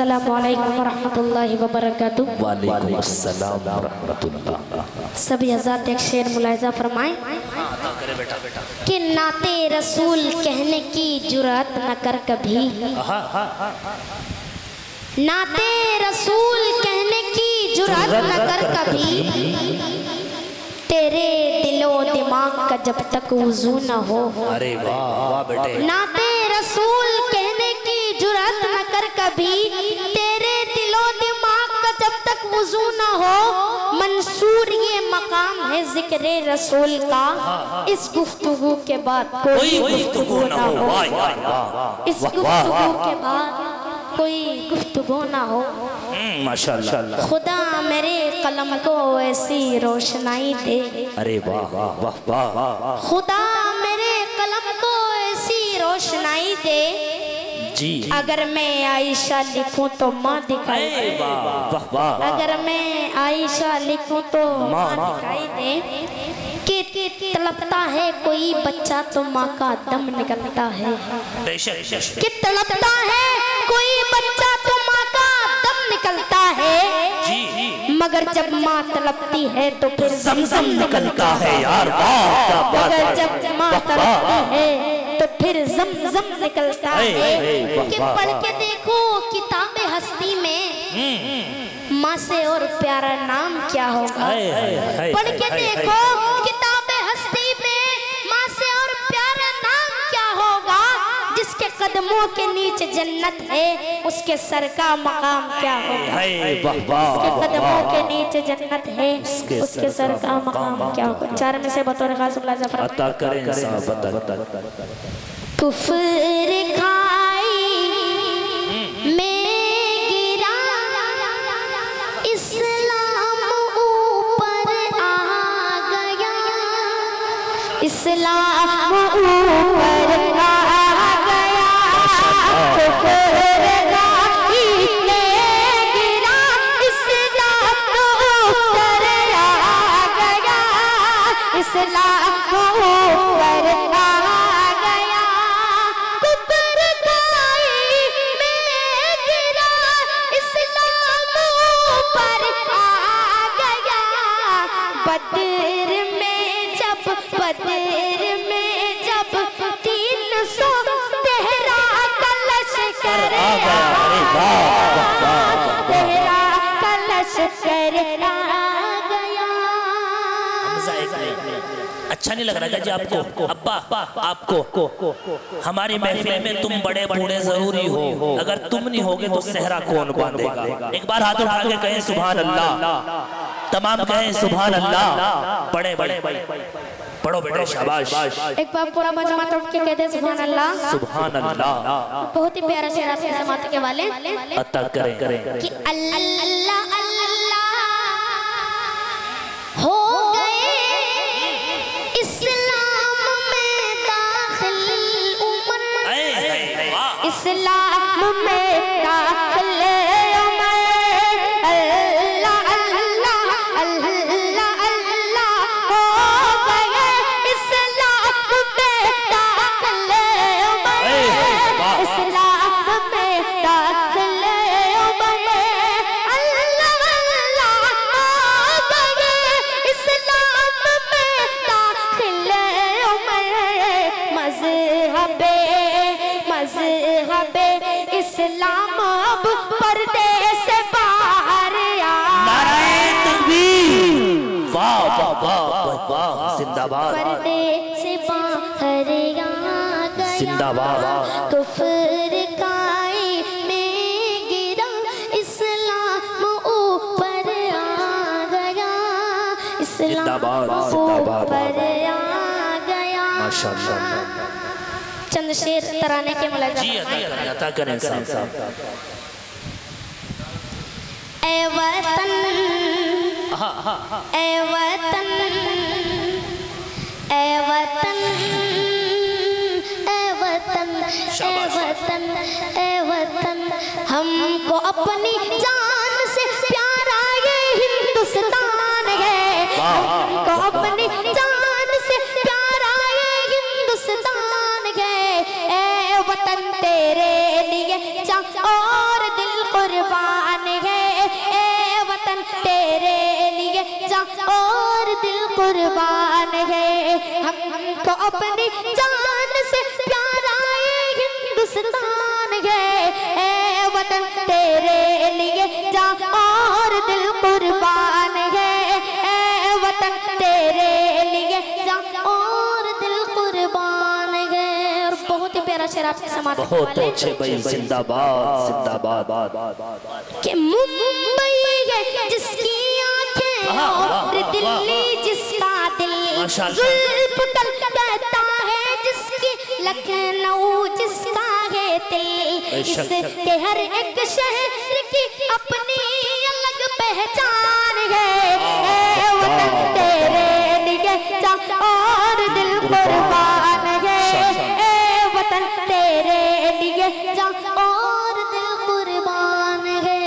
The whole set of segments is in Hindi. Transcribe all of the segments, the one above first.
वरहमतुल्लाहि वबरकातुह वालेकुम सभी हज़रत एक शेर मुलायजा फरमाएँ। कि नाते रसूल कहने की जुरत न कर कभी। नाते रसूल कहने की जुरत न कर कभी। तेरे दिलो दिमाग का जब तक वज़ू न हो। अरे वाह वाह बेटे। नाते रसूल तक वज़ू न हो मंसूर ये मकाम है ज़िक्र रसूल का। इस गुफ्तगू के बाद कोई गुफ्तगू न हो। इस गुफ्तगू के बाद कोई गुफ्तगू ना हो। हम्म, माशाल्लाह। खुदा मेरे कलम को ऐसी रोशनाई दे। अरे वाह वाह वाह। खुदा मेरे कलम को ऐसी रोशनाई दे। जी। अगर मैं आयशा लिखूं तो माँ दिखाई दे। वाह वाह वाह। अगर मैं आयशा लिखूं तो माँ। दिखाई दे। कि तड़पता है कोई बच्चा तो माँ का दम निकलता है। कि तड़पता है कोई बच्चा तो माँ का दम निकलता है। जी। मगर जब माँ तड़पती है तो फिर जमजम निकलता है यार मगर जब माँ तड़पती है तो फिर जम जम निकलता है। कि पढ़ के देखो किताब हस्ती में। माँ से और प्यारा नाम क्या होगा? पढ़ के देखो। कदमों के नीचे जन्नत है उसके सर का मकाम क्या होगा? उसके कदमों के नीचे जन्नत है उसके सर का मकाम क्या होगा? चार में से बतौर खास कुफर खाई में गिरा इस्लाम ऊपर आ गया। इस्लाम ऊपर अच्छा नहीं लग रहा जी आपको? अब्बा, आपको, हमारी महफिल में तुम बड़े बूढ़े ज़रूरी हो। अगर तुम नहीं होगे तो सहरा कौन बांधेगा? एक बार हाथ उठा के कहें सुबह अल्लाह। तमाम कहें सुबह अल्लाह। बड़े बड़े। पढ़ो बेटे शाबाश। एक बार पूरा मजमा उठ के कहते सुभान अल्लाह सुभान अल्लाह बहुत ही प्यारा शेर आपके समात के वाले। अता करें करें। कि अल्लाह अल्लाह हो गए इस्लाम में दाखिल उमर। इस्लाम में दाखिल जिंदाबाद। पर्दे से बाहर जिंदाबाद। कुफर काई में गिरा इस्लाम ऊपर आ गया इस्लाम। ऊपर आ गया चंद शेर तराने के मुलाजा जी अता करें साहब ए वतन ए वतन। हमको अपनी जान से प्यारा ये हिंदुस्तान है। हमको अपनी जान से प्यारा ये हिंदुस्तान है। ए वतन तेरे लिए और दिल कुर्बान है। ए वतन तेरे लिए और दिल कुर्बान है। हम हमको अपनी जान से प्यारा ये हिंदुस्तान है। ए वतन तेरे लिए जा और दिल कुर्बान है। ए वतन तेरे लिए जा और दिल कुर्बान है। और बहुत ही प्यारा शेर आपके समाज बहुत अच्छे भाई जिंदाबाद जिंदाबाद। कि है आँखें और दिल्ली जिसका दिल जुल्फ कर कहता है जिसकी लखनऊ जिसका है दिल। इसके हर एक शहर की अपनी अलग पहचान है। वतन तेरे लिए और दिल कुर्बान है। ए वतन तेरे लिए और दिल कुर्बान है।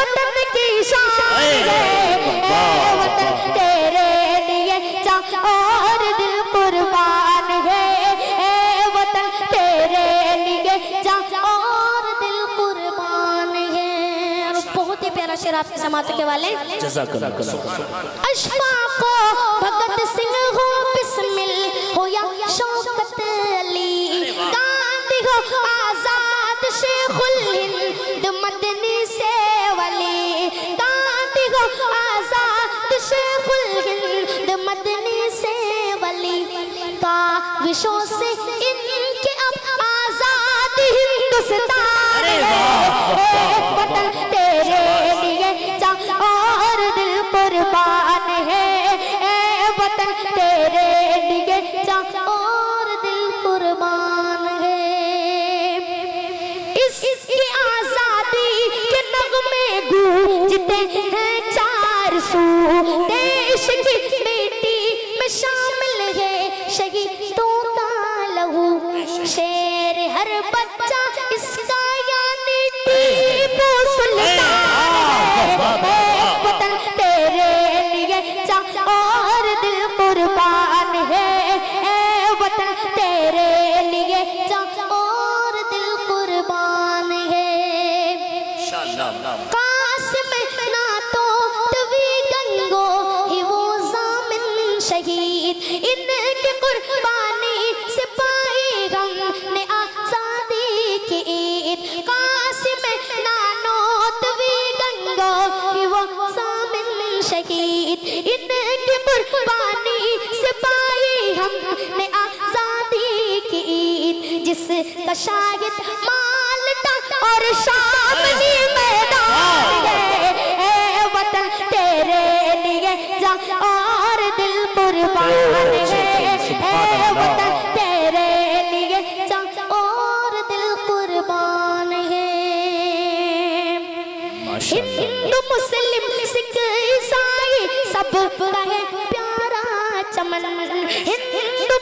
वतन की शान है। वतन तेरे लिए जा और दिल कुर्बान है। ए वतन तेरे लिए जा और दिल कुर्बान है। और बहुत ही प्यारा शेर आपके समाज के वाले। जज़ाकल्लाह अशफाको भगत सिंह हो बिस्मिल हो या शौकत अली। गांधी हो आज़ाद शेखुल हिंद मदनी से वली। गांधी हो आज़ाद शेखुल हिंद मदनी से वली। का विशों से इनके अब आज़ाद हिंदुस्तान है। वतन जिसका शाहिद मालटा और शामली मैदान है। ए वतन तेरे लिए जा और दिल कुर्बान है। ए वतन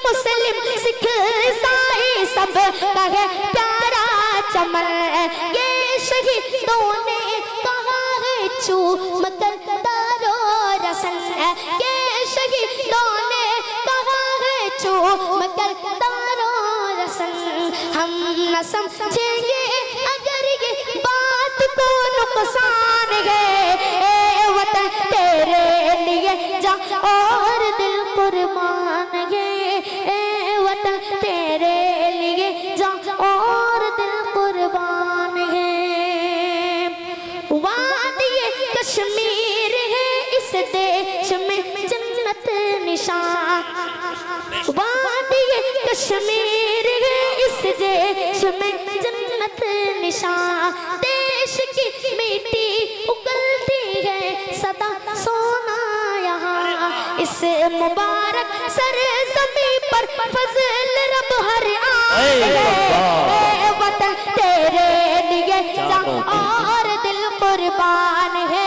मुस्लिम सिख ईसाई सब कहे, प्यारा चमन, ये शहीदों ने कहा है चूम कर तारो रसन? ये शहीदों ने कहा है चूम कर तारो रसन? हम न समझेंगे अगर ये बात को नुकसान है। वतन तेरे लिए जा और दिल कुर्बान इस देश में जन्नत निशान। वादी कश्मीर है इस देश में जन्नत निशान। देश की मिट्टी उगलती है सदा सोना यहाँ। इस मुबारक सर जमी पर फजल रब हर आए वतन तेरे लिए और दिल कुर्बान है।